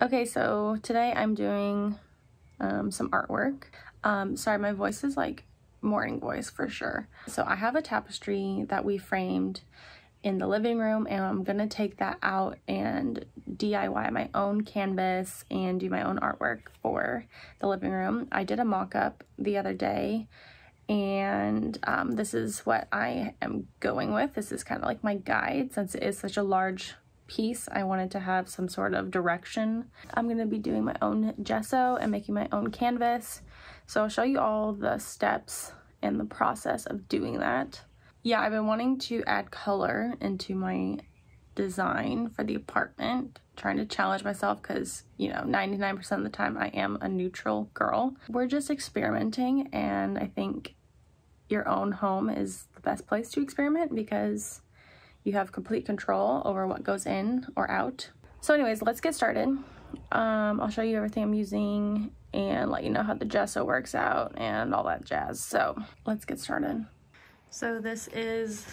Okay, so today I'm doing um, some artwork. Um, sorry, my voice is like morning voice for sure. So I have a tapestry that we framed in the living room and I'm gonna take that out and DIY my own canvas and do my own artwork for the living room. I did a mock-up the other day and um, this is what I am going with. This is kind of like my guide since it is such a large piece. I wanted to have some sort of direction. I'm going to be doing my own gesso and making my own canvas. So I'll show you all the steps and the process of doing that. Yeah, I've been wanting to add color into my design for the apartment trying to challenge myself because you know 99% of the time I am a neutral girl we're just experimenting and I think your own home is the best place to experiment because you have complete control over what goes in or out. So anyways, let's get started. Um, I'll show you everything I'm using and let you know how the gesso works out and all that jazz. So let's get started. So this is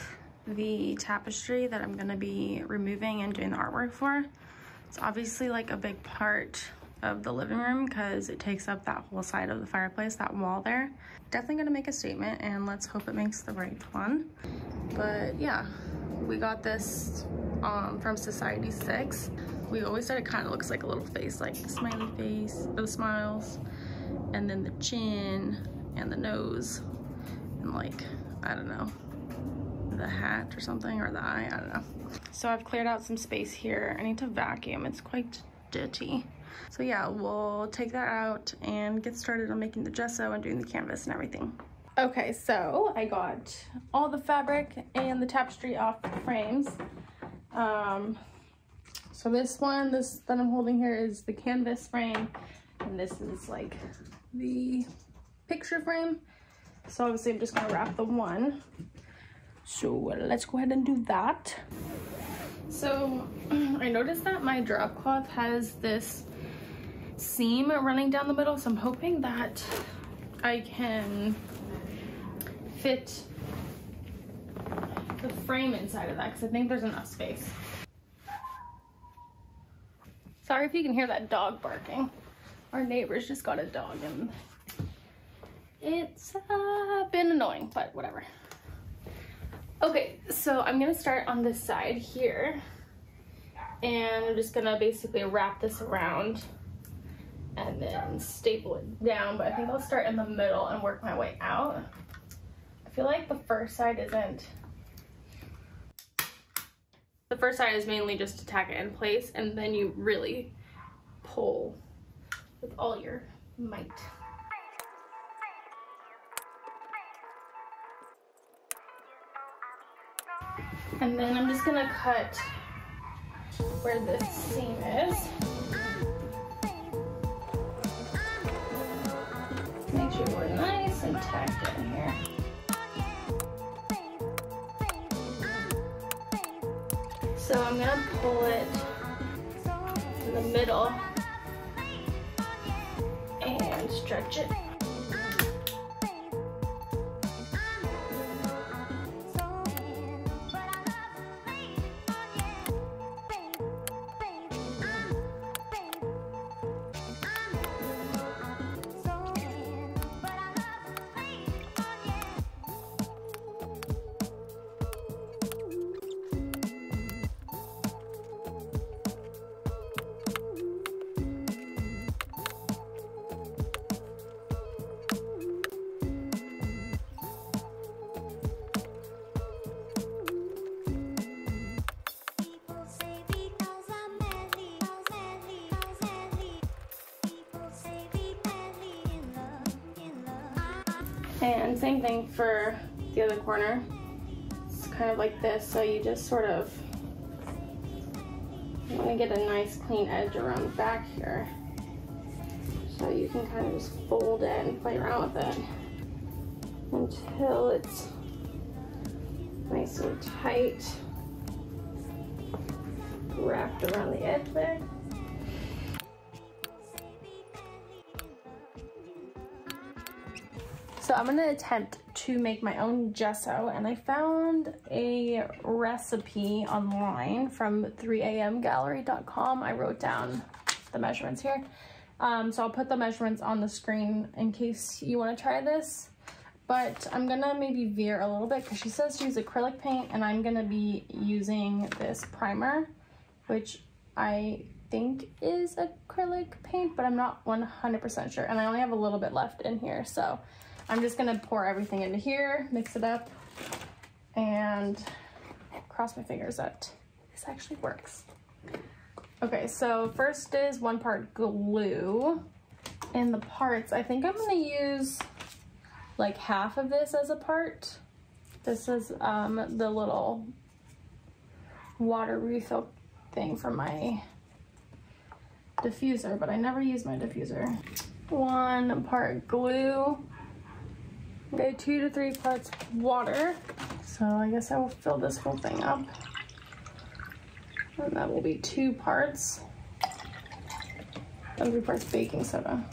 the tapestry that I'm gonna be removing and doing the artwork for. It's obviously like a big part of the living room because it takes up that whole side of the fireplace, that wall there. Definitely gonna make a statement and let's hope it makes the right one. But yeah, we got this um, from Society 6. We always said it kind of looks like a little face, like the smiley face, the smiles, and then the chin, and the nose, and like, I don't know, the hat or something, or the eye, I don't know. So I've cleared out some space here. I need to vacuum, it's quite dirty. So yeah, we'll take that out and get started on making the gesso and doing the canvas and everything. Okay, so I got all the fabric and the tapestry off the frames. Um, so this one, this that I'm holding here is the canvas frame, and this is like the picture frame. So obviously I'm just gonna wrap the one. So let's go ahead and do that. So I noticed that my drop cloth has this seam running down the middle, so I'm hoping that I can fit the frame inside of that because I think there's enough space. Sorry if you can hear that dog barking. Our neighbors just got a dog and it's uh, been annoying, but whatever. Okay, so I'm gonna start on this side here and I'm just gonna basically wrap this around and then staple it down, but I think I'll start in the middle and work my way out feel like the first side isn't the first side is mainly just to tack it in place and then you really pull with all your might. And then I'm just gonna cut where this seam is. I'm gonna pull it in the middle and stretch it And same thing for the other corner. It's kind of like this, so you just sort of want to get a nice clean edge around the back here. So you can kind of just fold it and play around with it until it's nice and tight wrapped around the edge there. So I'm gonna attempt to make my own gesso and I found a recipe online from 3amgallery.com. I wrote down the measurements here. Um, so I'll put the measurements on the screen in case you want to try this. But I'm gonna maybe veer a little bit because she says to use acrylic paint and I'm gonna be using this primer, which I think is acrylic paint, but I'm not 100% sure. And I only have a little bit left in here. So I'm just gonna pour everything into here, mix it up, and cross my fingers that this actually works. Okay, so first is one part glue. And the parts, I think I'm gonna use like half of this as a part. This is um, the little water refill thing for my diffuser, but I never use my diffuser. One part glue. Okay, two to three parts water. So I guess I will fill this whole thing up. And that will be two parts. And three parts baking soda.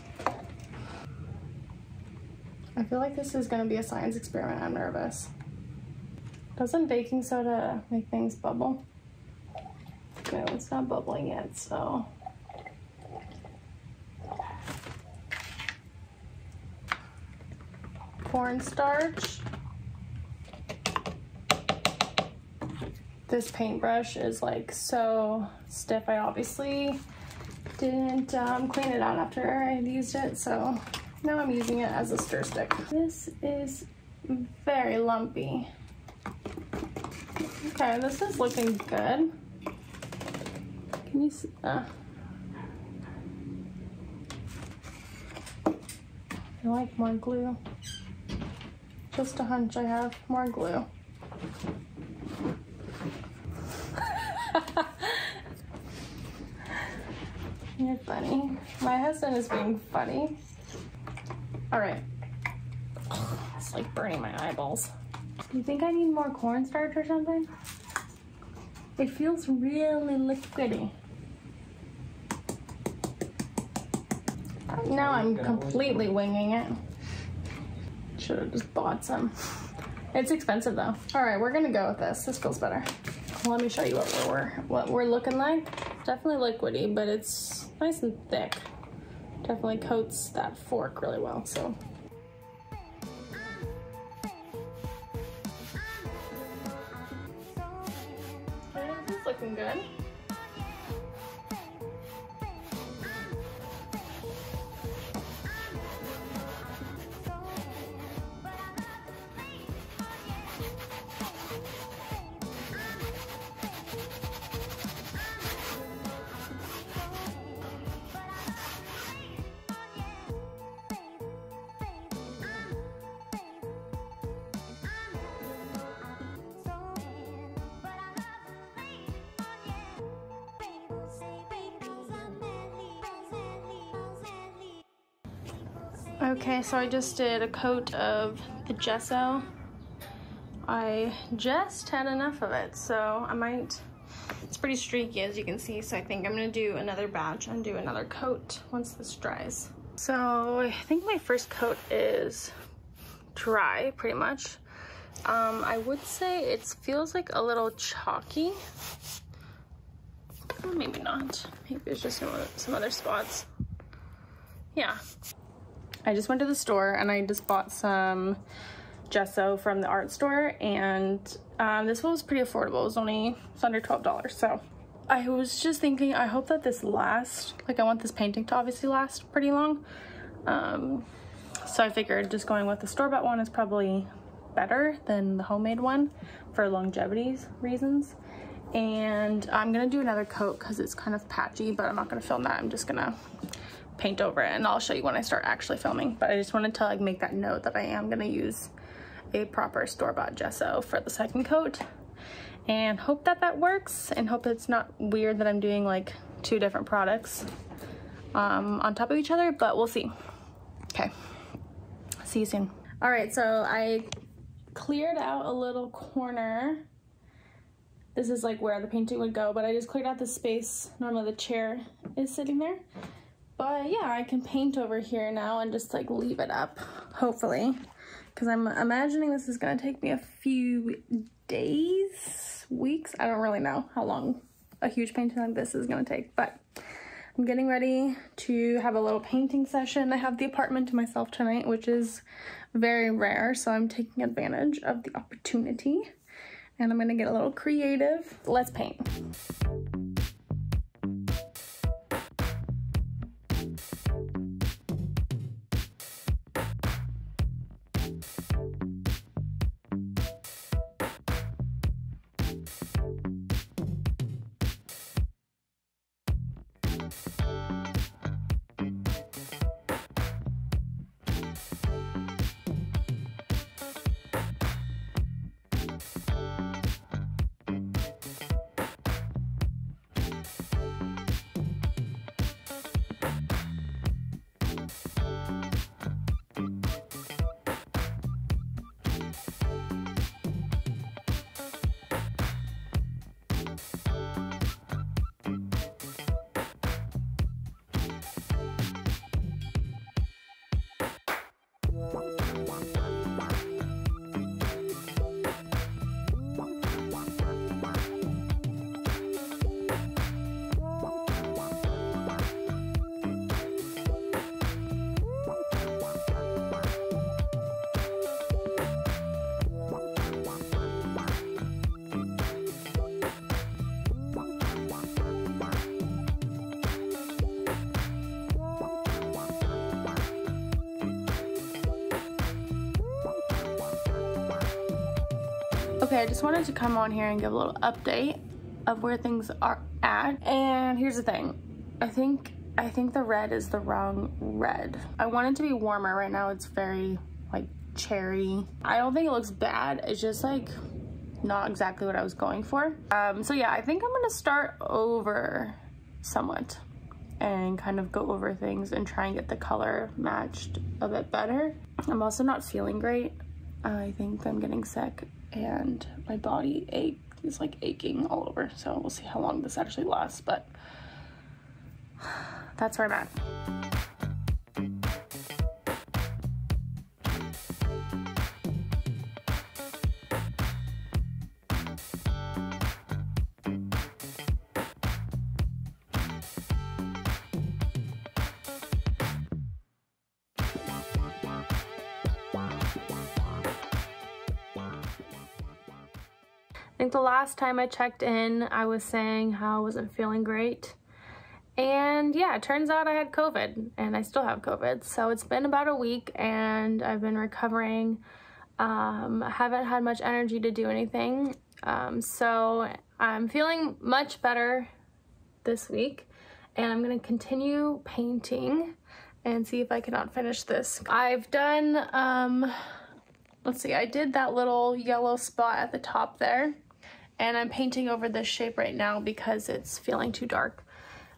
I feel like this is gonna be a science experiment. I'm nervous. Doesn't baking soda make things bubble? No, it's not bubbling yet, so. Cornstarch. This paintbrush is like so stiff. I obviously didn't um, clean it out after I used it, so now I'm using it as a stir stick. This is very lumpy. Okay, this is looking good. Can you see? Uh. I like more glue. Just a hunch I have more glue. You're funny. My husband is being funny. All right. It's like burning my eyeballs. Do you think I need more cornstarch or something? It feels really liquidy. Now I'm completely winging it. Should have just bought some. It's expensive though. All right, we're gonna go with this. This feels better. Let me show you what we're what we're looking like. Definitely liquidy, but it's nice and thick definitely coats that fork really well, so. Okay, so I just did a coat of the gesso. I just had enough of it, so I might, it's pretty streaky as you can see, so I think I'm gonna do another batch and do another coat once this dries. So I think my first coat is dry, pretty much. Um, I would say it feels like a little chalky. Maybe not. Maybe it's just some other spots. Yeah, I just went to the store and I just bought some gesso from the art store and um, this one was pretty affordable. It was only it's under $12. So I was just thinking, I hope that this lasts. Like I want this painting to obviously last pretty long. Um, so I figured just going with the store-bought one is probably better than the homemade one for longevity reasons. And I'm gonna do another coat because it's kind of patchy, but I'm not gonna film that. I'm just gonna paint over it and I'll show you when I start actually filming. But I just wanted to like make that note that I am gonna use a proper store-bought gesso for the second coat and hope that that works and hope it's not weird that I'm doing like two different products um, on top of each other, but we'll see. Okay, see you soon. All right, so I cleared out a little corner. This is like where the painting would go, but I just cleared out the space. Normally the chair is sitting there. But yeah, I can paint over here now and just like leave it up, hopefully. Because I'm imagining this is going to take me a few days, weeks. I don't really know how long a huge painting like this is going to take. But I'm getting ready to have a little painting session. I have the apartment to myself tonight, which is very rare, so I'm taking advantage of the opportunity. And I'm gonna get a little creative. Let's paint. Okay, I just wanted to come on here and give a little update of where things are at. And here's the thing. I think I think the red is the wrong red. I want it to be warmer. Right now it's very like cherry. I don't think it looks bad. It's just like not exactly what I was going for. Um, so yeah, I think I'm gonna start over somewhat and kind of go over things and try and get the color matched a bit better. I'm also not feeling great. I think I'm getting sick and my body ache is like aching all over. So we'll see how long this actually lasts, but that's where I'm at. Think the last time I checked in, I was saying how I wasn't feeling great. And yeah, it turns out I had COVID and I still have COVID. So it's been about a week and I've been recovering. Um, I haven't had much energy to do anything. Um, so I'm feeling much better this week and I'm gonna continue painting and see if I cannot finish this. I've done, um, let's see, I did that little yellow spot at the top there and I'm painting over this shape right now because it's feeling too dark.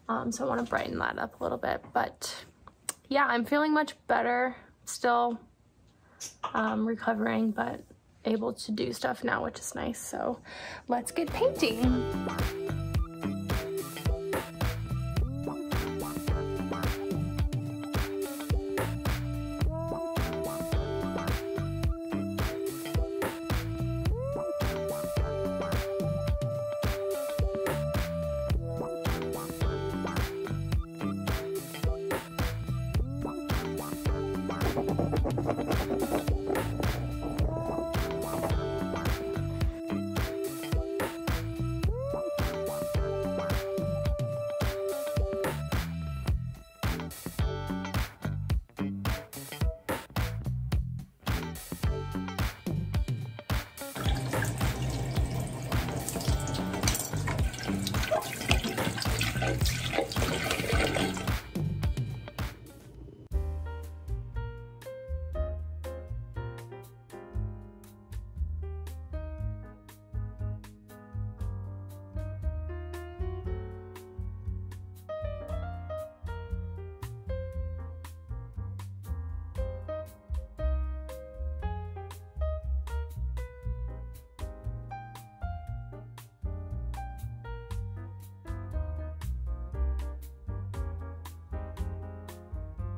Um, so I want to brighten that up a little bit. But yeah, I'm feeling much better. Still um, recovering, but able to do stuff now, which is nice. So let's get painting.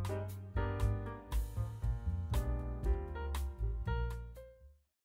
You